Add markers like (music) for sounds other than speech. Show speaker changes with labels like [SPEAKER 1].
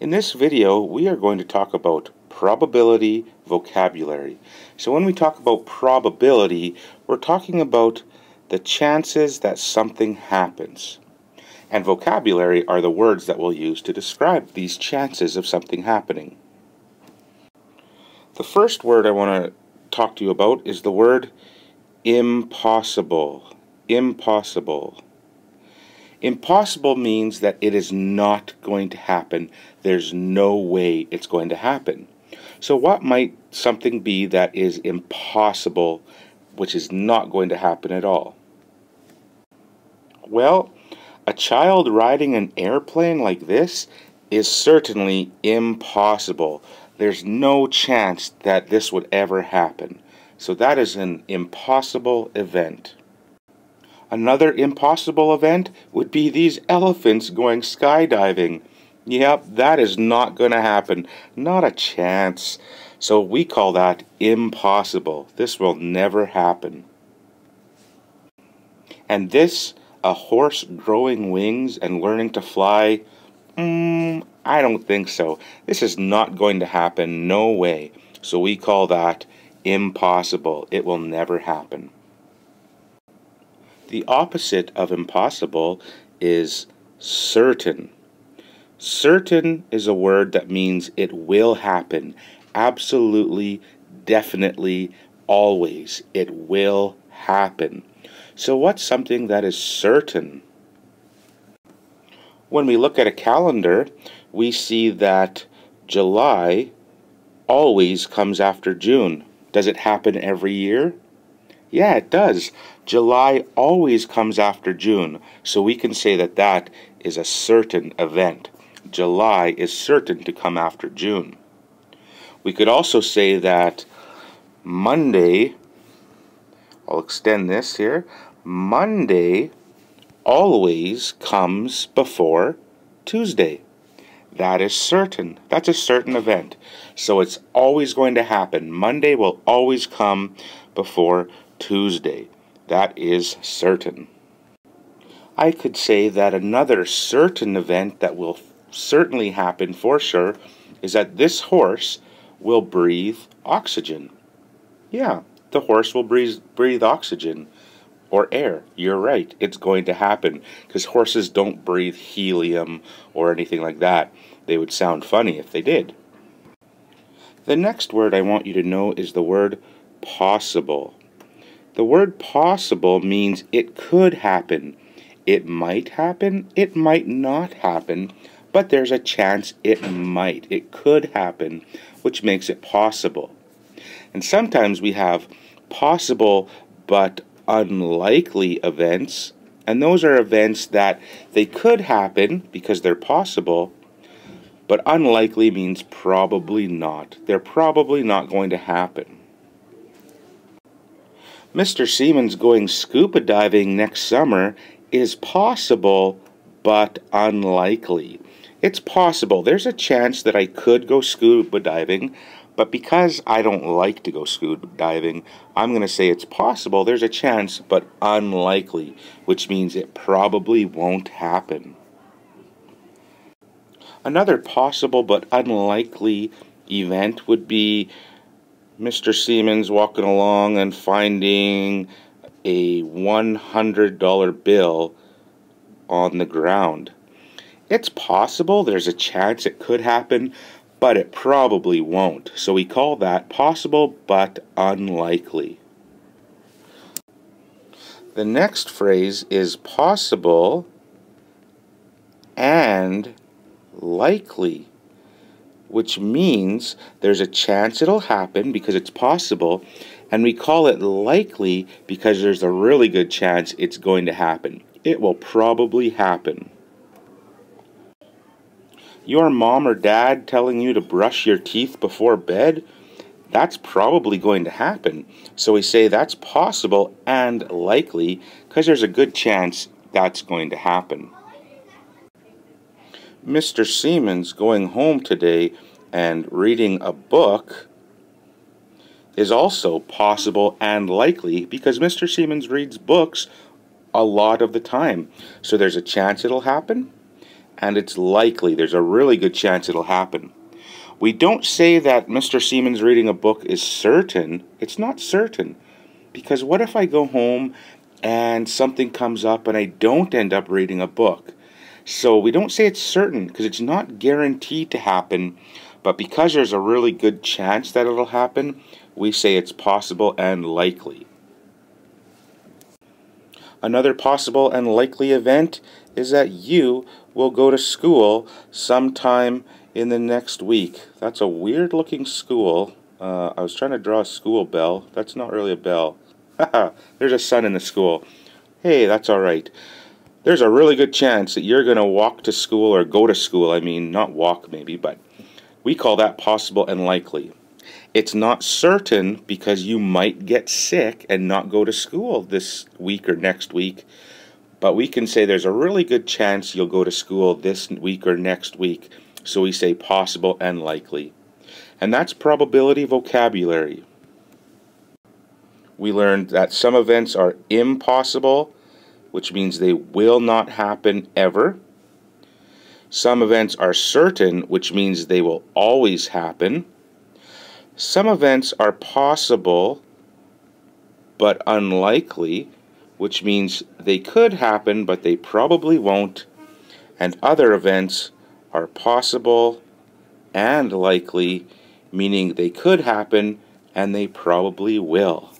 [SPEAKER 1] In this video, we are going to talk about probability vocabulary. So when we talk about probability, we're talking about the chances that something happens. And vocabulary are the words that we'll use to describe these chances of something happening. The first word I want to talk to you about is the word impossible. Impossible. Impossible means that it is not going to happen. There's no way it's going to happen. So, what might something be that is impossible, which is not going to happen at all? Well, a child riding an airplane like this is certainly impossible. There's no chance that this would ever happen. So, that is an impossible event. Another impossible event would be these elephants going skydiving. Yep, that is not going to happen. Not a chance. So we call that impossible. This will never happen. And this, a horse growing wings and learning to fly, mm, I don't think so. This is not going to happen. No way. So we call that impossible. It will never happen. The opposite of impossible is certain. Certain is a word that means it will happen. Absolutely, definitely, always. It will happen. So, what's something that is certain? When we look at a calendar, we see that July always comes after June. Does it happen every year? Yeah, it does. July always comes after June, so we can say that that is a certain event. July is certain to come after June. We could also say that Monday, I'll extend this here, Monday always comes before Tuesday. That is certain. That's a certain event. So it's always going to happen. Monday will always come before Tuesday. That is certain. I could say that another certain event that will certainly happen for sure is that this horse will breathe oxygen. Yeah, the horse will breathe, breathe oxygen or air. You're right, it's going to happen because horses don't breathe helium or anything like that. They would sound funny if they did. The next word I want you to know is the word possible. The word possible means it could happen. It might happen, it might not happen, but there's a chance it might. It could happen, which makes it possible. And sometimes we have possible but unlikely events, and those are events that they could happen because they're possible, but unlikely means probably not. They're probably not going to happen. Mr. Siemens going scuba diving next summer is possible, but unlikely. It's possible. There's a chance that I could go scuba diving, but because I don't like to go scuba diving, I'm going to say it's possible. There's a chance, but unlikely, which means it probably won't happen. Another possible but unlikely event would be Mr. Siemens walking along and finding a $100 bill on the ground. It's possible, there's a chance it could happen, but it probably won't. So we call that possible but unlikely. The next phrase is possible and likely which means there's a chance it'll happen because it's possible, and we call it likely because there's a really good chance it's going to happen. It will probably happen. Your mom or dad telling you to brush your teeth before bed? That's probably going to happen. So we say that's possible and likely because there's a good chance that's going to happen. Mr. Siemens going home today and reading a book is also possible and likely because Mr. Siemens reads books a lot of the time. So there's a chance it'll happen, and it's likely. There's a really good chance it'll happen. We don't say that Mr. Siemens reading a book is certain. It's not certain. Because what if I go home and something comes up and I don't end up reading a book? So we don't say it's certain because it's not guaranteed to happen, but because there's a really good chance that it'll happen, we say it's possible and likely. Another possible and likely event is that you will go to school sometime in the next week. That's a weird looking school. Uh, I was trying to draw a school bell. That's not really a bell. (laughs) There's a sun in the school. Hey, that's alright. There's a really good chance that you're going to walk to school or go to school. I mean, not walk maybe, but we call that possible and likely. It's not certain because you might get sick and not go to school this week or next week. But we can say there's a really good chance you'll go to school this week or next week. So we say possible and likely. And that's probability vocabulary. We learned that some events are impossible, which means they will not happen ever. Some events are certain, which means they will always happen. Some events are possible but unlikely, which means they could happen but they probably won't. And other events are possible and likely, meaning they could happen and they probably will.